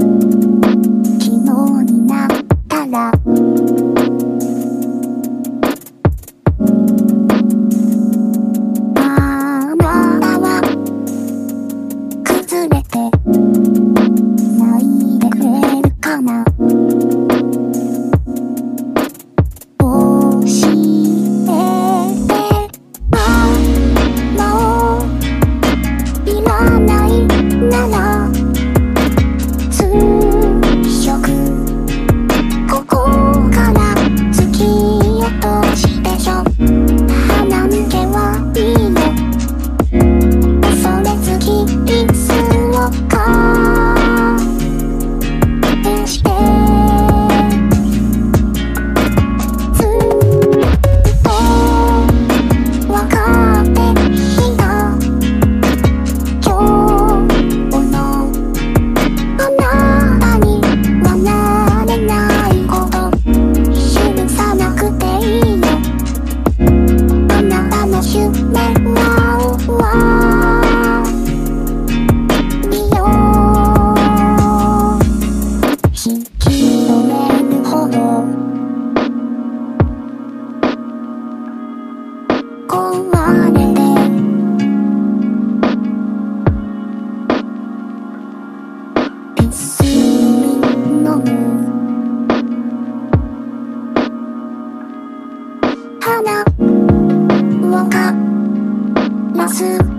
Thank you. 花をかます。